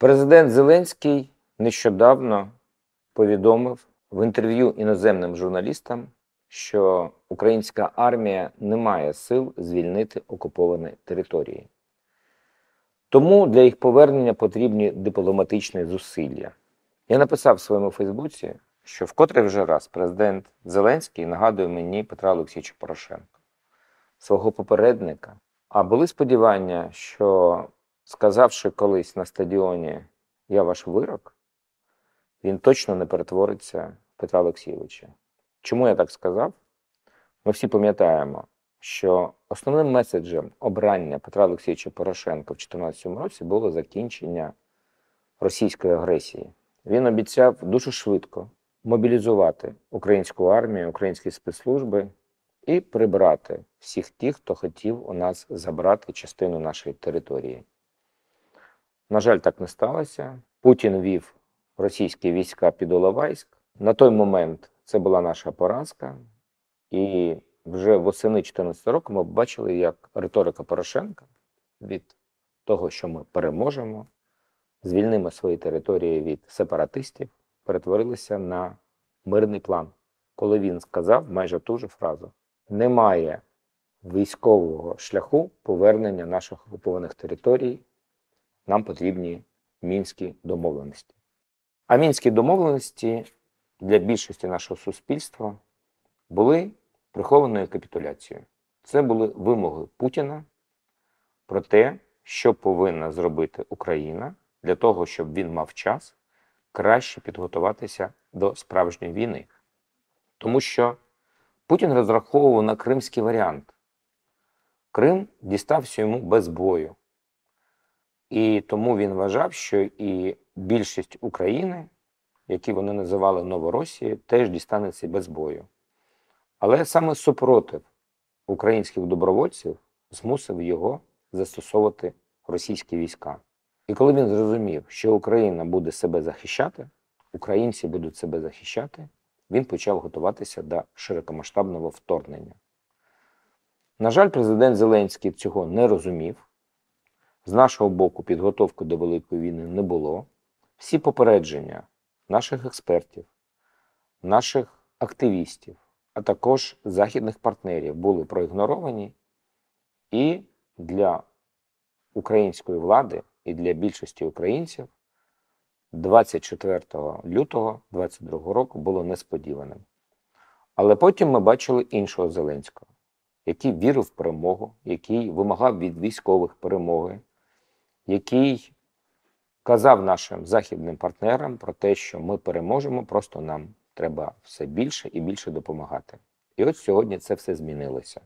Президент Зеленський нещодавно повідомив в інтерв'ю іноземним журналістам, що українська армія не має сил звільнити окуповані території. Тому для їх повернення потрібні дипломатичні зусилля. Я написав в своєму Фейсбуці, що вкотре вже раз президент Зеленський нагадує мені Петра Олексійовича Порошенка, свого попередника. А були сподівання, що сказавши колись на стадіоні Я ваш вирок, він точно не перетвориться в Петра Олексійовича. Чому я так сказав? Ми всі пам'ятаємо, що основним меседжем обрання Петра Олексійовича Порошенка в 2014 році було закінчення російської агресії. Він обіцяв дуже швидко мобілізувати українську армію, українські спецслужби і прибрати всіх тих, хто хотів у нас забрати частину нашої території. На жаль, так не сталося. Путін вів російські війська під Оловайськ. На той момент це була наша поразка, і вже восени 2014 року ми бачили, як риторика Порошенка від того, що ми переможемо, звільнимо свої території від сепаратистів, перетворилися на мирний план, коли він сказав майже ту же фразу: немає військового шляху повернення наших окупованих територій. Нам потрібні мінські домовленості. А мінські домовленості для більшості нашого суспільства були прихованою капітуляцією. Це були вимоги Путіна про те, що повинна зробити Україна для того, щоб він мав час краще підготуватися до справжньої війни. Тому що Путін розраховував на кримський варіант. Крим дістався йому без бою. І тому він вважав, що і більшість України, які вони називали Новоросією, теж дістанеться без бою. Але саме супротив українських добровольців змусив його застосовувати російські війська. І коли він зрозумів, що Україна буде себе захищати, українці будуть себе захищати, він почав готуватися до широкомасштабного вторгнення. На жаль, президент Зеленський цього не розумів. З нашого боку підготовки до Великої війни не було. Всі попередження наших експертів, наших активістів, а також західних партнерів були проігноровані, і для української влади, і для більшості українців 24 лютого 2022 року було несподіваним. Але потім ми бачили іншого Зеленського, який вірив в перемогу, який вимагав від військових перемоги який казав нашим західним партнерам про те, що ми переможемо, просто нам треба все більше і більше допомагати. І от сьогодні це все змінилося.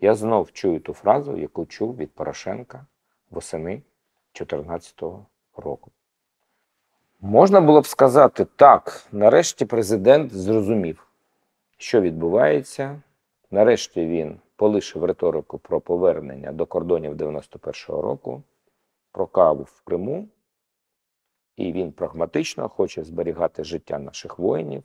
Я знов чую ту фразу, яку чув від Порошенка восени 2014 року. Можна було б сказати так, нарешті президент зрозумів, що відбувається. Нарешті він полишив риторику про повернення до кордонів 91-го року про каву в Криму, і він прагматично хоче зберігати життя наших воїнів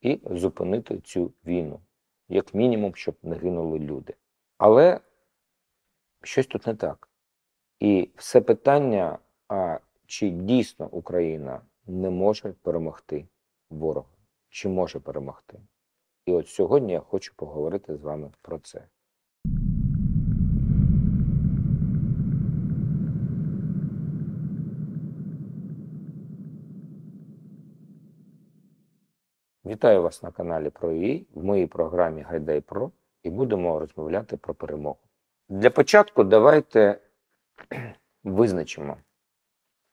і зупинити цю війну, як мінімум, щоб не гинули люди. Але щось тут не так. І все питання, а чи дійсно Україна не може перемогти ворога, чи може перемогти? І от сьогодні я хочу поговорити з вами про це. Вітаю вас на каналі ІІ, в моїй програмі Гайдай Про і будемо розмовляти про перемогу. Для початку давайте визначимо,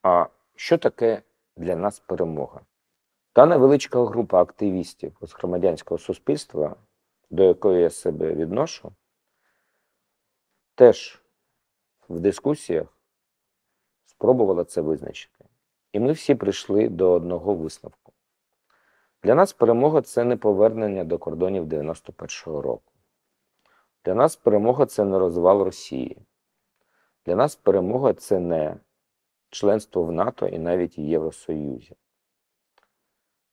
а що таке для нас перемога. Та невеличка група активістів з громадянського суспільства, до якої я себе відношу, теж в дискусіях спробувала це визначити. І ми всі прийшли до одного висновку. Для нас перемога це не повернення до кордонів 91-го року. Для нас перемога це не розвал Росії. Для нас перемога це не членство в НАТО і навіть в Євросоюзі.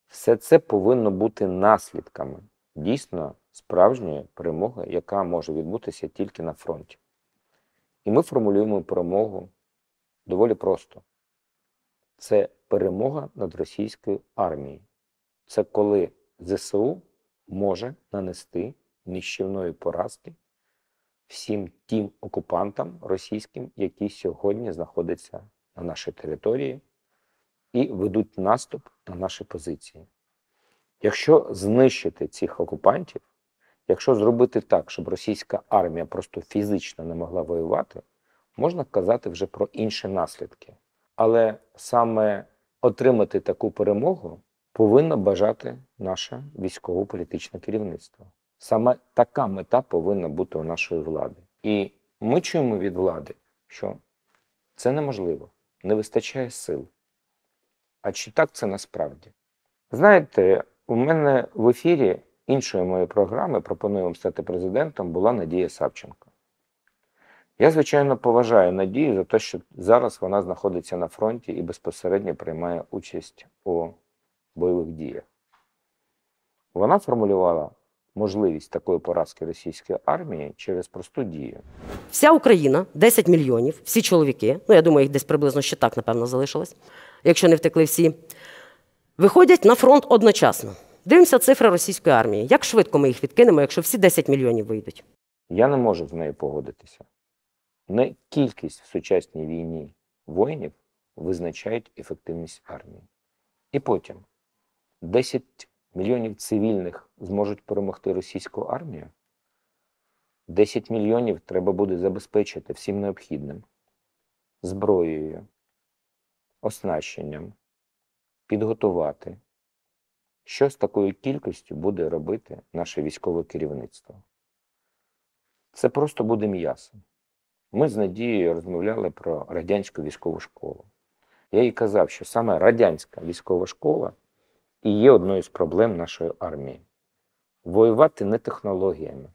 Все це повинно бути наслідками дійсно справжньої перемоги, яка може відбутися тільки на фронті. І ми формулюємо перемогу доволі просто. це перемога над російською армією. Це коли ЗСУ може нанести нищівної поразки всім тим окупантам російським, які сьогодні знаходяться на нашій території і ведуть наступ на наші позиції. Якщо знищити цих окупантів, якщо зробити так, щоб російська армія просто фізично не могла воювати, можна казати вже про інші наслідки. Але саме отримати таку перемогу повинно бажати наше військово-політичне керівництво. Саме така мета повинна бути у нашої влади. І ми чуємо від влади, що це неможливо, не вистачає сил. А чи так це насправді? Знаєте, у мене в ефірі іншої моєї програми пропоную вам стати президентом була Надія Савченко. Я, звичайно, поважаю Надію за те, що зараз вона знаходиться на фронті і безпосередньо приймає участь у бойових діях. Вона формулювала можливість такої поразки російської армії через просту дію. Вся Україна, 10 мільйонів, всі чоловіки, ну я думаю, їх десь приблизно ще так, напевно, залишилось, якщо не втекли всі, виходять на фронт одночасно. Дивимося цифри російської армії. Як швидко ми їх відкинемо, якщо всі 10 мільйонів вийдуть? Я не можу з нею погодитися. Не кількість в сучасній війні воїнів визначають ефективність армії. І потім 10 мільйонів цивільних зможуть перемогти російську армію. 10 мільйонів треба буде забезпечити всім необхідним зброєю, оснащенням, підготувати. Що з такою кількістю буде робити наше військове керівництво? Це просто буде м'ясо. Ми з Надією розмовляли про радянську військову школу. Я їй казав, що саме радянська військова школа і є одною з проблем нашої армії. Воювати не технологіями,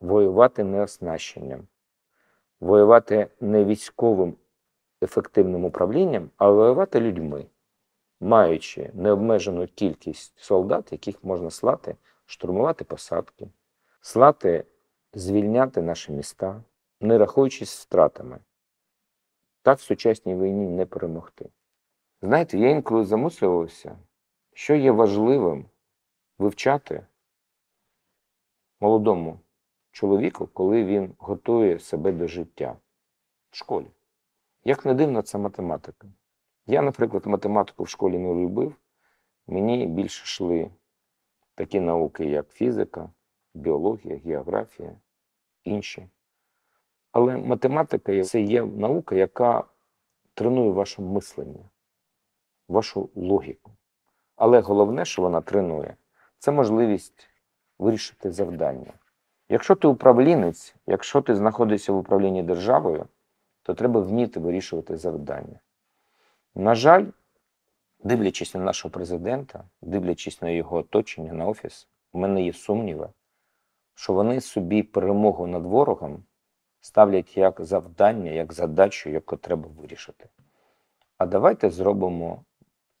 воювати не оснащенням, воювати не військовим ефективним управлінням, а воювати людьми, маючи необмежену кількість солдат, яких можна слати, штурмувати посадки, слати, звільняти наші міста, не рахуючись втратами. Так в сучасній війні не перемогти. Знаєте, я інколи замислювався, що є важливим вивчати молодому чоловіку, коли він готує себе до життя в школі. Як не дивно, це математика. Я, наприклад, математику в школі не любив, мені більше йшли такі науки, як фізика, біологія, географія, інші. Але математика це є наука, яка тренує ваше мислення, вашу логіку. Але головне, що вона тренує, це можливість вирішити завдання. Якщо ти управлінець, якщо ти знаходишся в управлінні державою, то треба вміти вирішувати завдання. На жаль, дивлячись на нашого президента, дивлячись на його оточення, на офіс, у мене є сумніви, що вони собі перемогу над ворогом ставлять як завдання, як задачу, яку треба вирішити. А давайте зробимо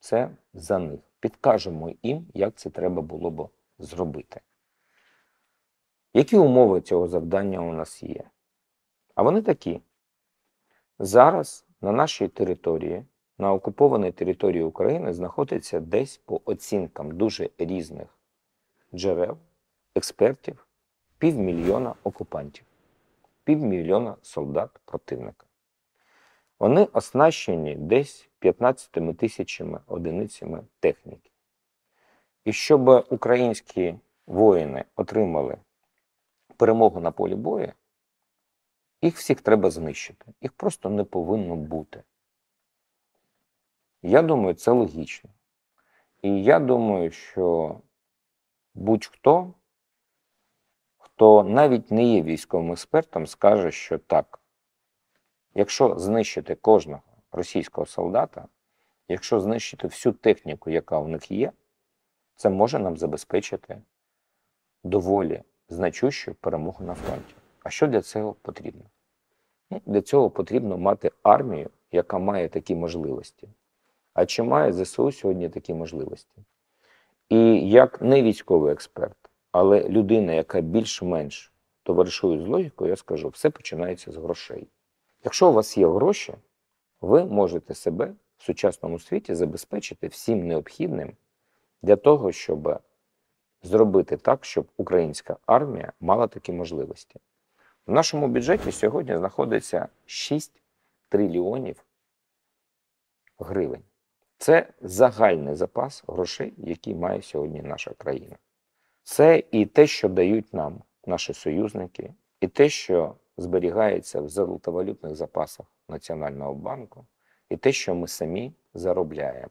це за них, підкажемо їм, як це треба було б зробити. Які умови цього завдання у нас є? А вони такі. Зараз на нашій території, на окупованій території України, знаходиться десь по оцінкам дуже різних джерел, експертів, півмільйона окупантів, півмільйона солдат противника. Вони оснащені десь 15 тисячами одиницями техніки. І щоб українські воїни отримали перемогу на полі бою, їх всіх треба знищити. Їх просто не повинно бути. Я думаю, це логічно. І я думаю, що будь-хто, хто навіть не є військовим експертом, скаже, що так. Якщо знищити кожного російського солдата, якщо знищити всю техніку, яка у них є, це може нам забезпечити доволі значущу перемогу на фронті. А що для цього потрібно? Ну, Для цього потрібно мати армію, яка має такі можливості. А чи має ЗСУ сьогодні такі можливості? І як не військовий експерт, але людина, яка більш-менш товаришує з логікою, я скажу, все починається з грошей. Якщо у вас є гроші, ви можете себе в сучасному світі забезпечити всім необхідним для того, щоб зробити так, щоб українська армія мала такі можливості. В нашому бюджеті сьогодні знаходиться 6 трильйонів гривень. Це загальний запас грошей, який має сьогодні наша країна. Це і те, що дають нам наші союзники, і те, що зберігається в золотовалютних запасах Національного банку, і те, що ми самі заробляємо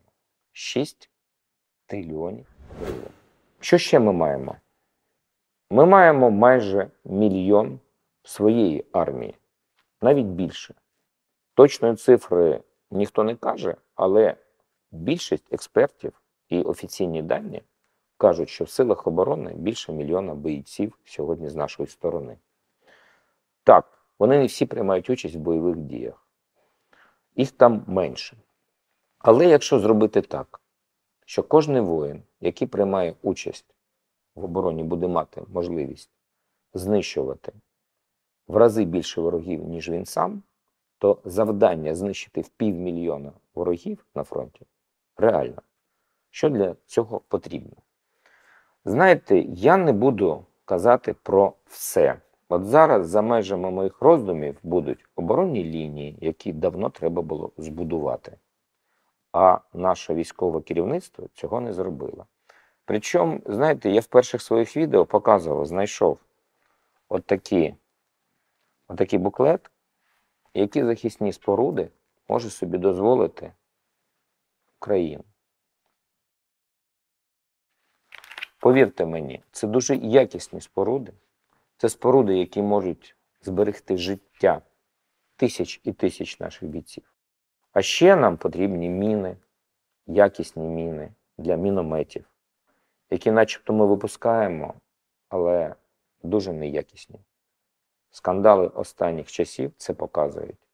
6 трильйонів гривень. Що ще ми маємо? Ми маємо майже мільйон своєї армії, навіть більше. Точної цифри ніхто не каже, але більшість експертів і офіційні дані кажуть, що в силах оборони більше мільйона бойців сьогодні з нашої сторони. Так, вони не всі приймають участь в бойових діях, їх там менше. Але якщо зробити так, що кожен воїн, який приймає участь в обороні, буде мати можливість знищувати в рази більше ворогів, ніж він сам, то завдання знищити в півмільйона ворогів на фронті реально. Що для цього потрібно? Знаєте, я не буду казати про все. От зараз за межами моїх роздумів будуть оборонні лінії, які давно треба було збудувати. А наше військове керівництво цього не зробило. Причому, знаєте, я в перших своїх відео показував, знайшов от такі, буклет, які захисні споруди може собі дозволити Україна. Повірте мені, це дуже якісні споруди. Це споруди, які можуть зберегти життя тисяч і тисяч наших бійців. А ще нам потрібні міни, якісні міни для мінометів, які начебто ми випускаємо, але дуже неякісні. Скандали останніх часів це показують.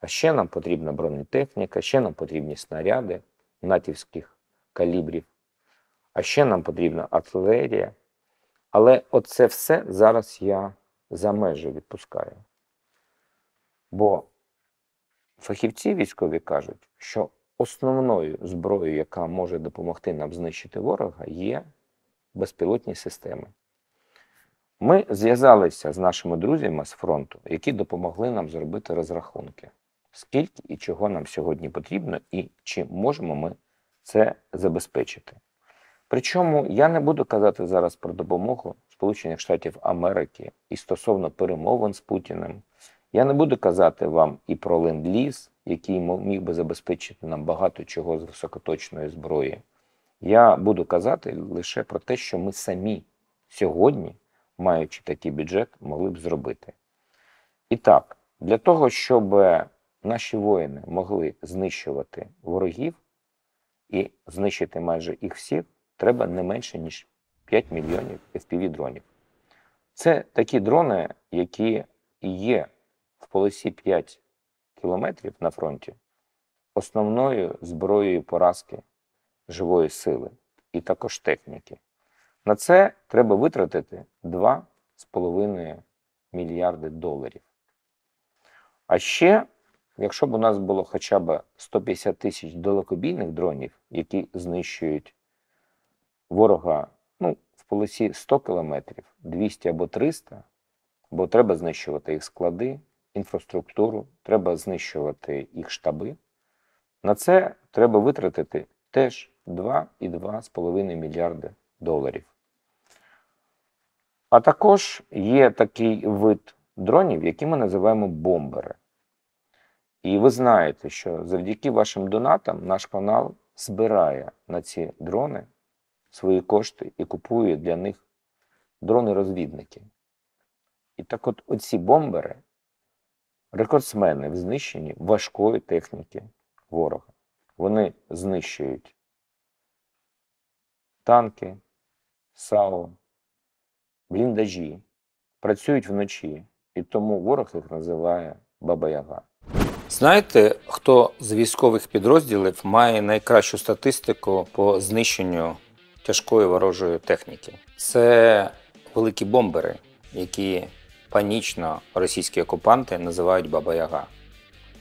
А ще нам потрібна бронетехніка, ще нам потрібні снаряди натівських калібрів, а ще нам потрібна артилерія. Але оце все зараз я за межі відпускаю. Бо фахівці військові кажуть, що основною зброєю, яка може допомогти нам знищити ворога, є безпілотні системи. Ми зв'язалися з нашими друзями з фронту, які допомогли нам зробити розрахунки, скільки і чого нам сьогодні потрібно, і чи можемо ми це забезпечити. Причому я не буду казати зараз про допомогу Сполучених Штатів Америки і стосовно перемовин з Путіним. Я не буду казати вам і про ленд-ліз, який міг би забезпечити нам багато чого з високоточної зброї. Я буду казати лише про те, що ми самі сьогодні, маючи такий бюджет, могли б зробити. І так, для того, щоб наші воїни могли знищувати ворогів і знищити майже їх всіх, треба не менше, ніж 5 мільйонів FPV-дронів. Це такі дрони, які є в полосі 5 кілометрів на фронті основною зброєю поразки живої сили і також техніки. На це треба витратити 2,5 мільярди доларів. А ще, якщо б у нас було хоча б 150 тисяч далекобійних дронів, які знищують ворога ну, в полосі 100 кілометрів, 200 або 300, бо треба знищувати їх склади, інфраструктуру, треба знищувати їх штаби. На це треба витратити теж 2,2,5 мільярди доларів. А також є такий вид дронів, які ми називаємо бомбери. І ви знаєте, що завдяки вашим донатам наш канал збирає на ці дрони свої кошти і купує для них дрони-розвідники. І так от оці бомбери рекордсмени в знищенні важкої техніки ворога. Вони знищують танки, САУ, бліндажі, працюють вночі, і тому ворог їх називає Баба-Яга. Знаєте, хто з військових підрозділів має найкращу статистику по знищенню тяжкої ворожої техніки? Це великі бомбери, які панічно російські окупанти називають Баба-Яга.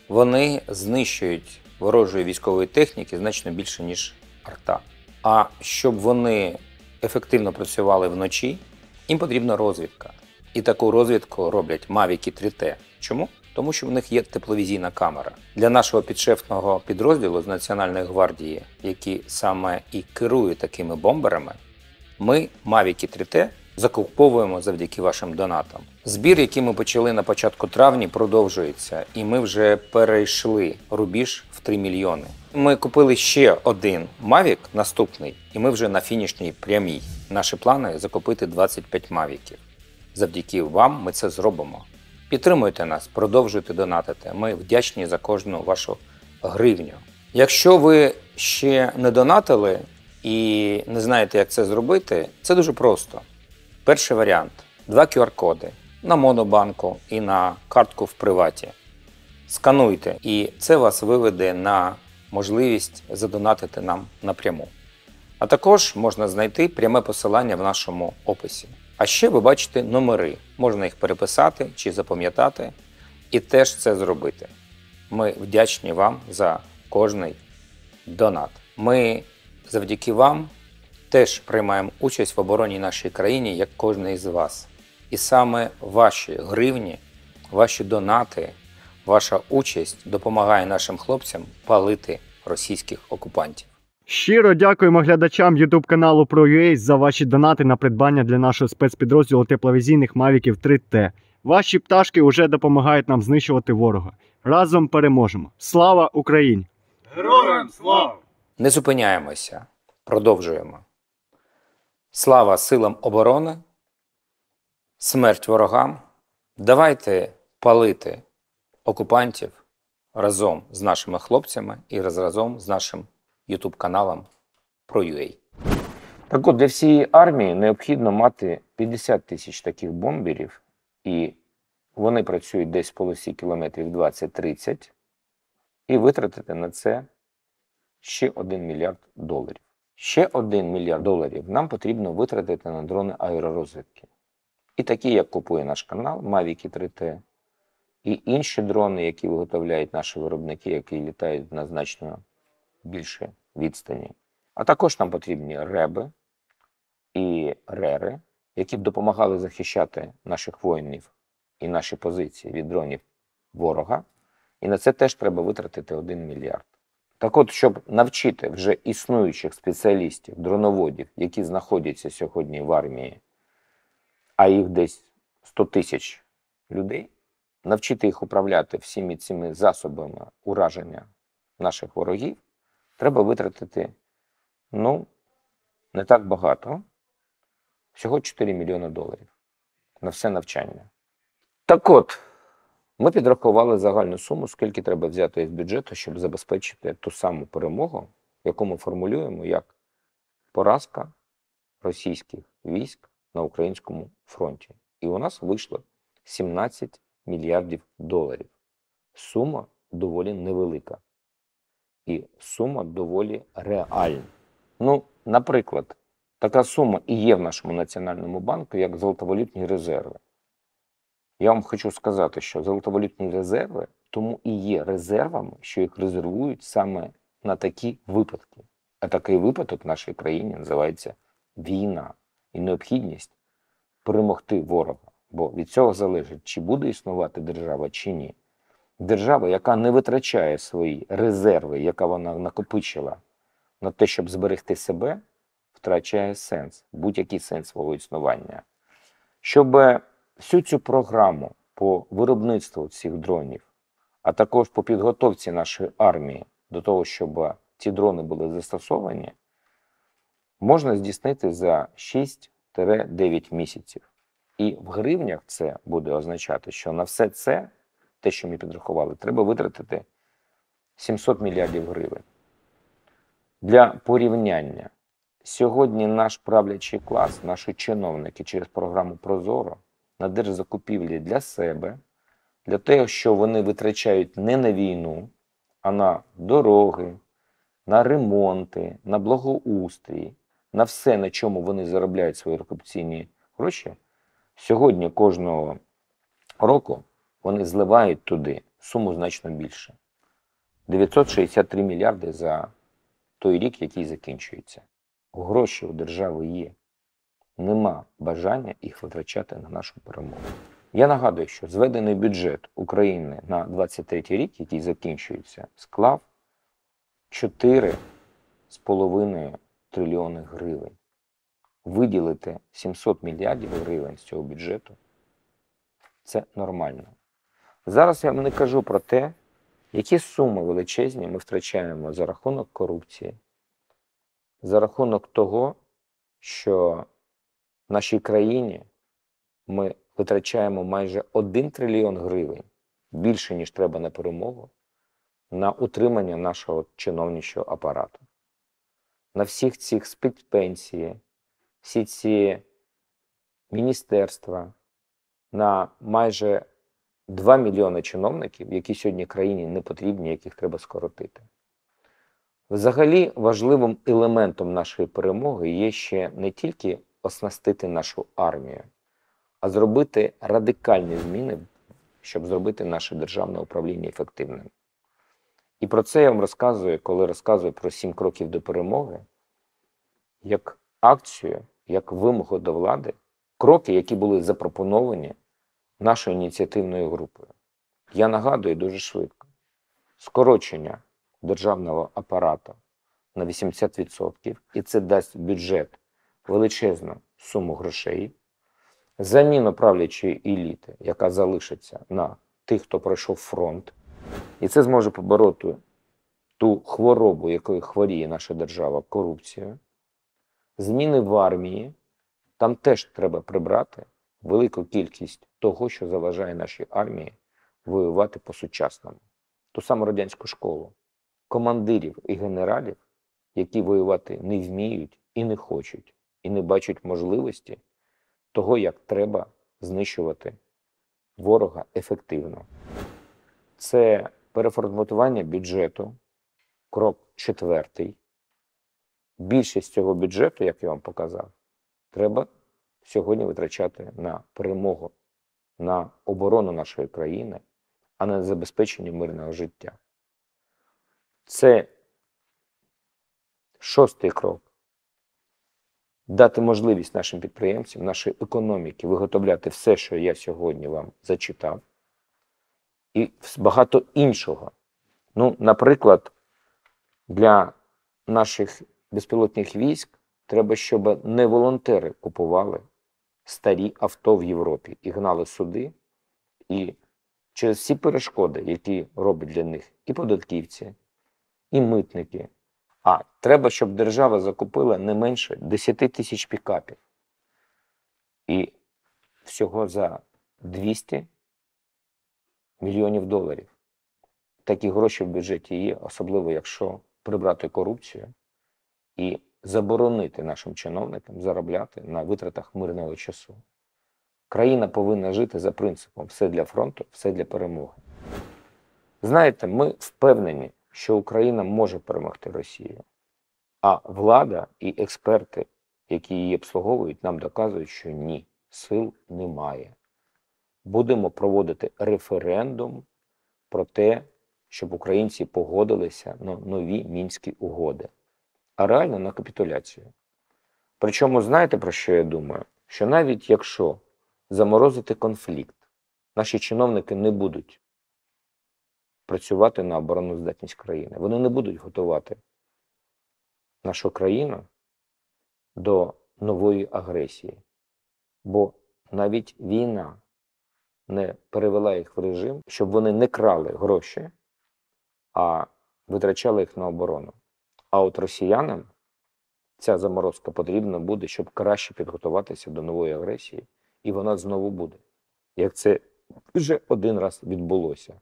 Вони знищують ворожої військової техніки значно більше, ніж арта. А щоб вони ефективно працювали вночі, їм потрібна розвідка. І таку розвідку роблять Mavic 3T. Чому? Тому що в них є тепловізійна камера. Для нашого підшефного підрозділу з Національної гвардії, які саме і керують такими бомберами, ми Mavic 3T закуповуємо завдяки вашим донатам. Збір, який ми почали на початку травня, продовжується, і ми вже перейшли рубіж в 3 мільйони. Ми купили ще один Mavic, наступний, і ми вже на фінішній прямій. Наші плани закупити 25 Мавіків. Завдяки вам ми це зробимо. Підтримуйте нас, продовжуйте донатити. Ми вдячні за кожну вашу гривню. Якщо ви ще не донатили і не знаєте, як це зробити, це дуже просто. Перший варіант: два QR-коди на Монобанку і на картку в приваті. Скануйте, і це вас виведе на можливість задонатити нам напряму. А також можна знайти пряме посилання в нашому описі. А ще ви бачите номери, можна їх переписати чи запам'ятати, і теж це зробити. Ми вдячні вам за кожний донат. Ми завдяки вам теж приймаємо участь в обороні нашої країни, як кожен із вас. І саме ваші гривні, ваші донати, ваша участь допомагає нашим хлопцям палити російських окупантів. Щиро дякуємо глядачам YouTube каналу ProUA за ваші донати на придбання для нашого спецпідрозділу тепловізійних Мавіків 3T. Ваші пташки вже допомагають нам знищувати ворога. Разом переможемо. Слава Україні! Героям слава! Не зупиняємося, продовжуємо. Слава силам оборони, смерть ворогам. Давайте палити окупантів разом з нашими хлопцями і разом з нашим Каналом ProUA. Так от для всієї армії необхідно мати 50 тисяч таких бомберів, і вони працюють десь в полосі кілометрів 20-30, і витратити на це ще 1 мільярд доларів. Ще 1 мільярд доларів нам потрібно витратити на дрони аеророзвідки. І такі, як купує наш канал, Mavic 3T, і інші дрони, які виготовляють наші виробники, які літають на значно більше відстані. А також нам потрібні реби і рери, які б допомагали захищати наших воїнів і наші позиції від дронів ворога. І на це теж треба витратити 1 мільярд. Так от, щоб навчити вже існуючих спеціалістів, дроноводів, які знаходяться сьогодні в армії, а їх десь 100 тисяч людей, навчити їх управляти всіми цими засобами ураження наших ворогів, треба витратити, ну, не так багато, всього 4 мільйони доларів на все навчання. Так от, ми підрахували загальну суму, скільки треба взяти із бюджету, щоб забезпечити ту саму перемогу, яку ми формулюємо як поразка російських військ на українському фронті. І у нас вийшло 17 мільярдів доларів. Сума доволі невелика. І сума доволі реальна. Ну, наприклад, така сума і є в нашому національному банку, як золотовалютні резерви. Я вам хочу сказати, що золотовалютні резерви тому і є резервами, що їх резервують саме на такі випадки. А такий випадок в нашій країні називається війна і необхідність перемогти ворога. Бо від цього залежить, чи буде існувати держава, чи ні. Держава, яка не витрачає свої резерви, яка вона накопичила на те, щоб зберегти себе, втрачає сенс, будь-який сенс свого існування. Щоб всю цю програму по виробництву цих дронів, а також по підготовці нашої армії до того, щоб ці дрони були застосовані, можна здійснити за 6-9 місяців. І в гривнях це буде означати, що на все це, те, що ми підрахували, треба витратити 700 мільярдів гривень. Для порівняння, сьогодні наш правлячий клас, наші чиновники через програму Прозоро на держзакупівлі для себе, для того, що вони витрачають не на війну, а на дороги, на ремонти, на благоустрій, на все, на чому вони заробляють свої корупційні гроші. Сьогодні кожного року вони зливають туди суму значно більше. 963 мільярди за той рік, який закінчується. Гроші у держави є. Нема бажання їх витрачати на нашу перемогу. Я нагадую, що зведений бюджет України на 23 рік, який закінчується, склав 4,5 трильйони гривень. Виділити 700 мільярдів гривень з цього бюджету це нормально. Зараз я вам не кажу про те, які суми величезні ми втрачаємо за рахунок корупції, за рахунок того, що в нашій країні ми витрачаємо майже 1 трильйон гривень більше, ніж треба на перемогу, на утримання нашого чиновничого апарату. На всіх цих спецпенсії, всі ці міністерства, на майже 2 мільйони чиновників, які сьогодні країні не потрібні, яких треба скоротити. Взагалі, важливим елементом нашої перемоги є ще не тільки оснастити нашу армію, а зробити радикальні зміни, щоб зробити наше державне управління ефективним. І про це я вам розказую, коли розказую про сім кроків до перемоги, як акцію, як вимогу до влади, кроки, які були запропоновані нашою ініціативною групою. Я нагадую дуже швидко: скорочення державного апарату на 80%, і це дасть бюджет величезну суму грошей, заміну правлячої еліти, яка залишиться на тих, хто пройшов фронт, і це зможе побороти ту хворобу, якою хворіє наша держава корупцію. Зміни в армії, там теж треба прибрати велику кількість того, що заважає нашій армії воювати по-сучасному. Ту саму радянську школу, командирів і генералів, які воювати не вміють і не хочуть, і не бачать можливості того, як треба знищувати ворога ефективно. Це переформатування бюджету, крок четвертий. Більшість цього бюджету, як я вам показав, треба сьогодні витрачати на перемогу, на оборону нашої країни, а не на забезпечення мирного життя. Це шостий крок. Дати можливість нашим підприємцям, нашій економіці виготовляти все, що я сьогодні вам зачитав, і багато іншого. Ну, наприклад, для наших безпілотних військ треба, щоб не волонтери купували старі авто в Європі і гнали суди, і через всі перешкоди, які роблять для них і податківці, і митники. А треба, щоб держава закупила не менше 10 тисяч пікапів. І всього за 200 мільйонів доларів. Такі гроші в бюджеті є, особливо якщо прибрати корупцію і заборонити нашим чиновникам заробляти на витратах мирного часу. Країна повинна жити за принципом все для фронту, все для перемоги. Знаєте, ми впевнені, що Україна може перемогти Росію, а влада і експерти, які її обслуговують, нам доказують, що ні, сил немає. Будемо проводити референдум про те, щоб українці погодилися на нові мінські угоди, а реально на капітуляцію. Причому, знаєте, про що я думаю? Що навіть якщо заморозити конфлікт, наші чиновники не будуть працювати на обороноздатність країни, вони не будуть готувати нашу країну до нової агресії. Бо навіть війна не перевела їх в режим, щоб вони не крали гроші, а витрачали їх на оборону. А от росіянам ця заморозка потрібна буде, щоб краще підготуватися до нової агресії, і вона знову буде. Як це вже один раз відбулося.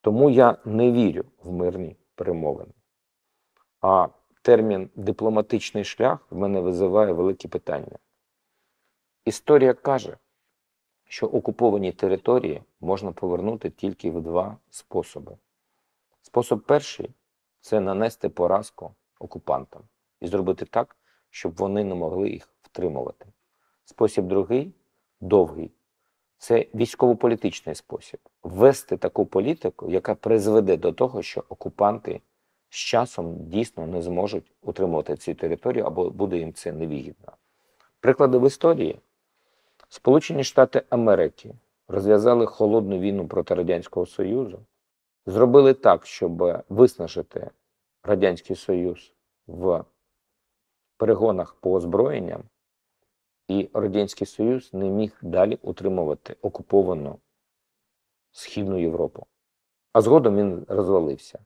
Тому я не вірю в мирні перемовини. А термін дипломатичний шлях в мене визиває великі питання. Історія каже, що окуповані території можна повернути тільки в два способи. Спосіб перший це нанести поразку окупантам і зробити так, щоб вони не могли їх втримувати. Спосіб другий довгий Це військово-політичний спосіб ввести таку політику, яка призведе до того, що окупанти з часом дійсно не зможуть утримувати цю територію або буде їм це невигідно. Приклади в історії: Сполучені Штати Америки розв'язали холодну війну проти Радянського Союзу, зробили так, щоб виснажити Радянський Союз в перегонах по озброєнням, і Радянський Союз не міг далі утримувати окуповану Східну Європу. А згодом він розвалився.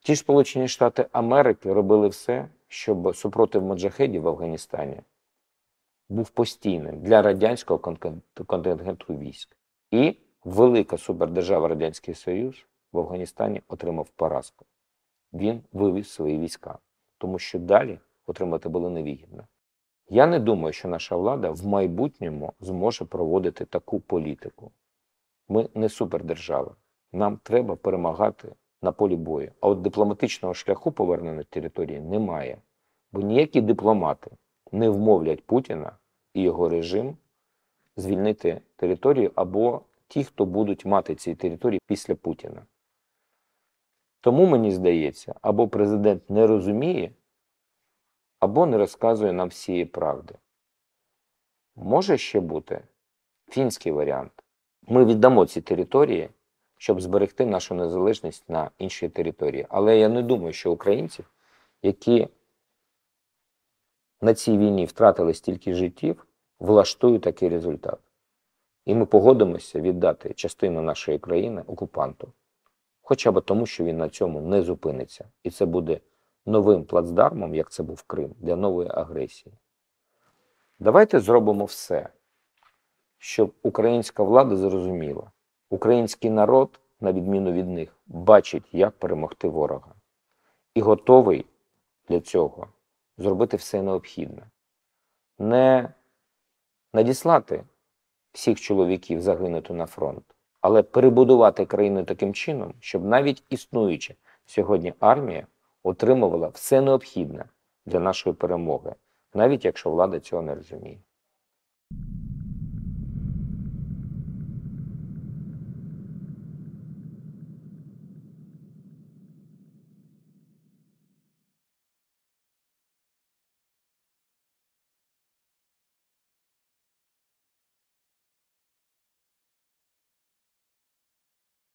Ті ж Сполучені Штати Америки робили все, щоб супротив маджахедів в Афганістані був постійним для радянського контингенту військ. І велика супердержава Радянський Союз в Афганістані отримав поразку. Він вивів свої війська, тому що далі отримати було невигідно. Я не думаю, що наша влада в майбутньому зможе проводити таку політику. Ми не супердержава. Нам треба перемагати на полі бою. А от дипломатичного шляху повернення території немає. Бо ніякі дипломати не вмовлять Путіна і його режим звільнити територію або ті, хто будуть мати ці території після Путіна. Тому мені здається, або президент не розуміє, або не розказує нам всієї правди. Може ще бути фінський варіант. Ми віддамо ці території, щоб зберегти нашу незалежність на іншій території. Але я не думаю, що українців, які на цій війні втратили стільки життів, влаштує такий результат. І ми погодимося віддати частину нашої країни окупанту, хоча б тому, що він на цьому не зупиниться. І це буде новим плацдармом, як це був Крим, для нової агресії. Давайте зробимо все, щоб українська влада зрозуміла, український народ, на відміну від них, бачить, як перемогти ворога, і готовий для цього зробити все необхідне. Не надіслати всіх чоловіків загинути на фронт, але перебудувати країну таким чином, щоб навіть існуюча сьогодні армія отримувала все необхідне для нашої перемоги, навіть якщо влада цього не розуміє.